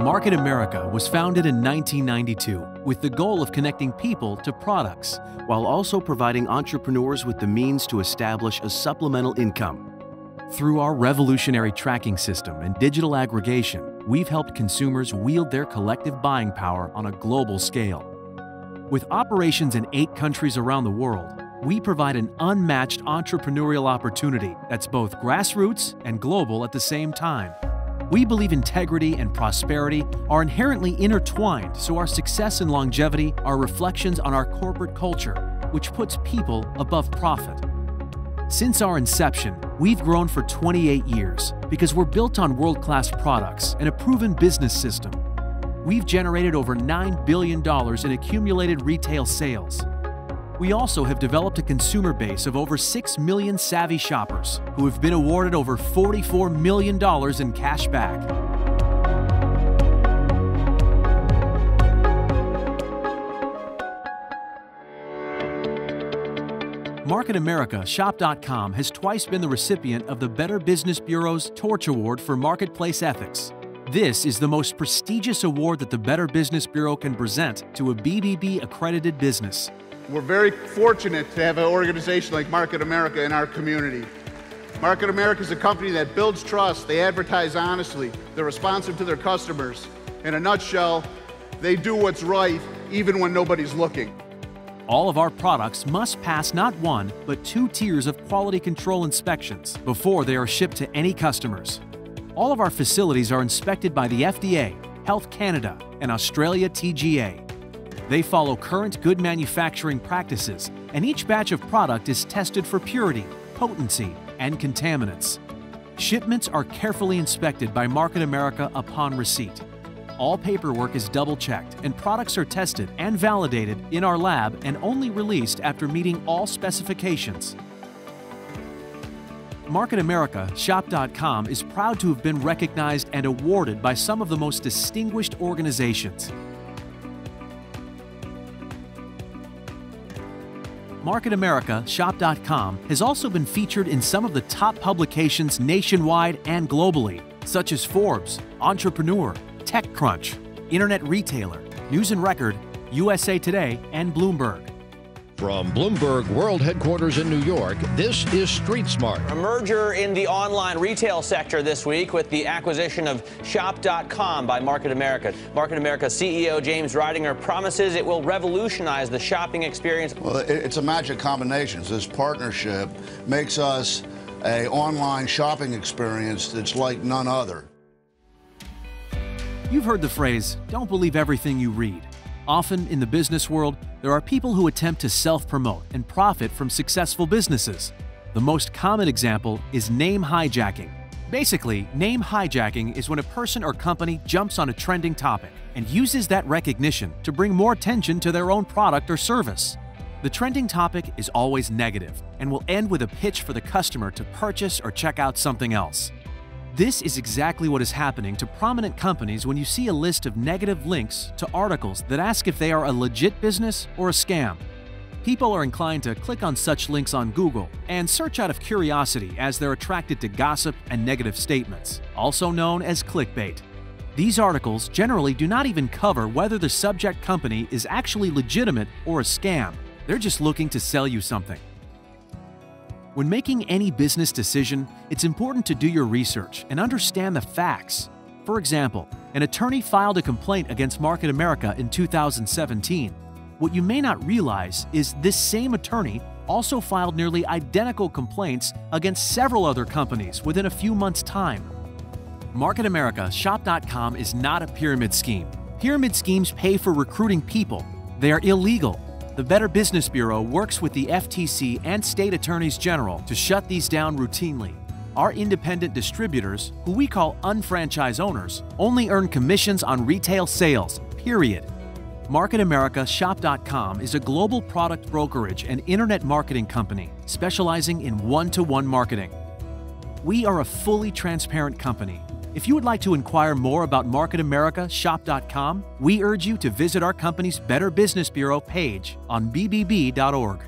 Market America was founded in 1992 with the goal of connecting people to products while also providing entrepreneurs with the means to establish a supplemental income. Through our revolutionary tracking system and digital aggregation, we've helped consumers wield their collective buying power on a global scale. With operations in eight countries around the world, we provide an unmatched entrepreneurial opportunity that's both grassroots and global at the same time. We believe integrity and prosperity are inherently intertwined, so our success and longevity are reflections on our corporate culture, which puts people above profit. Since our inception, we've grown for 28 years because we're built on world class products and a proven business system. We've generated over $9 billion in accumulated retail sales we also have developed a consumer base of over 6 million savvy shoppers who have been awarded over $44 million in cash back. Market America Shop.com has twice been the recipient of the Better Business Bureau's Torch Award for Marketplace Ethics. This is the most prestigious award that the Better Business Bureau can present to a BBB accredited business. We're very fortunate to have an organization like Market America in our community. Market America is a company that builds trust, they advertise honestly, they're responsive to their customers. In a nutshell, they do what's right even when nobody's looking. All of our products must pass not one, but two tiers of quality control inspections before they are shipped to any customers. All of our facilities are inspected by the FDA, Health Canada, and Australia TGA. They follow current good manufacturing practices, and each batch of product is tested for purity, potency, and contaminants. Shipments are carefully inspected by Market America upon receipt. All paperwork is double checked, and products are tested and validated in our lab and only released after meeting all specifications. Market America Shop.com is proud to have been recognized and awarded by some of the most distinguished organizations, Market America Shop.com has also been featured in some of the top publications nationwide and globally, such as Forbes, Entrepreneur, TechCrunch, Internet Retailer, News and Record, USA Today, and Bloomberg. From Bloomberg World Headquarters in New York, this is Street Smart. A merger in the online retail sector this week with the acquisition of Shop.com by Market America. Market America CEO James Ridinger promises it will revolutionize the shopping experience. Well, it's a magic combination. This partnership makes us a online shopping experience that's like none other. You've heard the phrase, don't believe everything you read. Often in the business world, there are people who attempt to self promote and profit from successful businesses. The most common example is name hijacking. Basically, name hijacking is when a person or company jumps on a trending topic and uses that recognition to bring more attention to their own product or service. The trending topic is always negative and will end with a pitch for the customer to purchase or check out something else. This is exactly what is happening to prominent companies when you see a list of negative links to articles that ask if they are a legit business or a scam. People are inclined to click on such links on Google and search out of curiosity as they're attracted to gossip and negative statements, also known as clickbait. These articles generally do not even cover whether the subject company is actually legitimate or a scam. They're just looking to sell you something. When making any business decision, it's important to do your research and understand the facts. For example, an attorney filed a complaint against Market America in 2017. What you may not realize is this same attorney also filed nearly identical complaints against several other companies within a few months' time. Market America Shop.com is not a pyramid scheme. Pyramid schemes pay for recruiting people. They are illegal the Better Business Bureau works with the FTC and state attorneys general to shut these down routinely. Our independent distributors, who we call unfranchise owners, only earn commissions on retail sales, period. Market America Shop.com is a global product brokerage and internet marketing company specializing in one to one marketing. We are a fully transparent company if you would like to inquire more about Market America Shop.com, we urge you to visit our company's Better Business Bureau page on bbb.org.